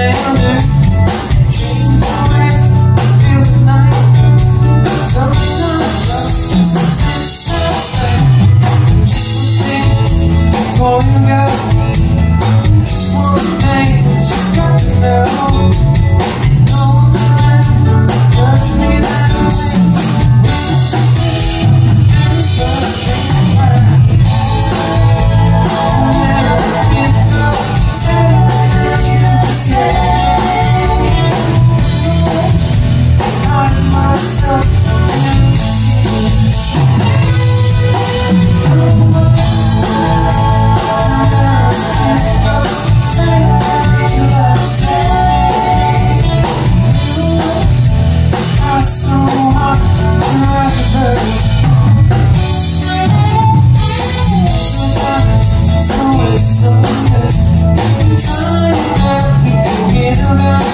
say I'm